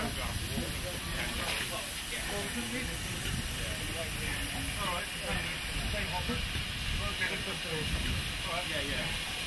Yeah, yeah.